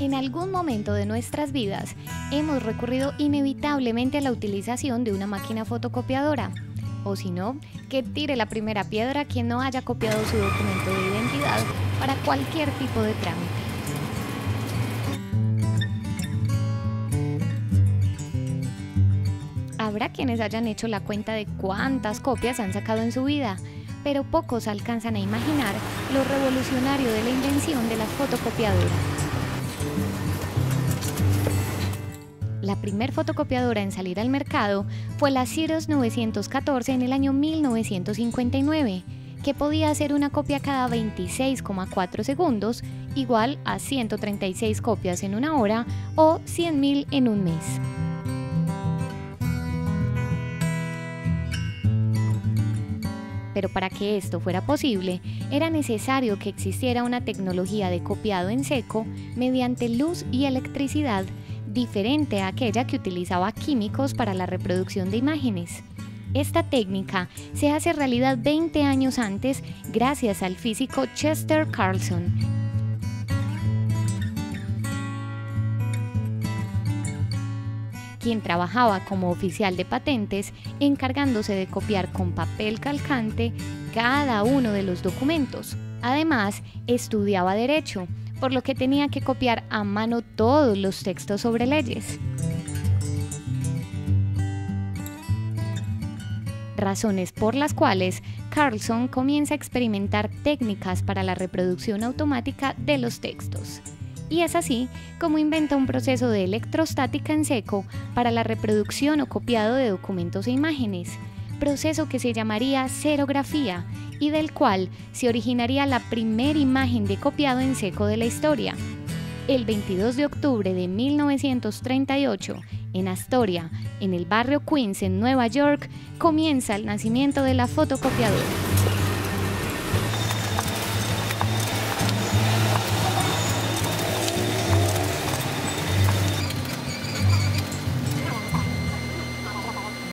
En algún momento de nuestras vidas hemos recurrido inevitablemente a la utilización de una máquina fotocopiadora. O si no, que tire la primera piedra quien no haya copiado su documento de identidad para cualquier tipo de trámite. Habrá quienes hayan hecho la cuenta de cuántas copias han sacado en su vida, pero pocos alcanzan a imaginar lo revolucionario de la invención de las fotocopiadoras. La primer fotocopiadora en salir al mercado fue la Xerox 914 en el año 1959, que podía hacer una copia cada 26,4 segundos, igual a 136 copias en una hora o 100.000 en un mes. Pero para que esto fuera posible, era necesario que existiera una tecnología de copiado en seco mediante luz y electricidad diferente a aquella que utilizaba químicos para la reproducción de imágenes. Esta técnica se hace realidad 20 años antes gracias al físico Chester Carlson. quien trabajaba como oficial de patentes encargándose de copiar con papel calcante cada uno de los documentos. Además, estudiaba derecho por lo que tenía que copiar a mano todos los textos sobre leyes. Razones por las cuales Carlson comienza a experimentar técnicas para la reproducción automática de los textos. Y es así como inventa un proceso de electrostática en seco para la reproducción o copiado de documentos e imágenes, proceso que se llamaría serografía y del cual se originaría la primera imagen de copiado en seco de la historia. El 22 de octubre de 1938, en Astoria, en el barrio Queens, en Nueva York, comienza el nacimiento de la fotocopiadora.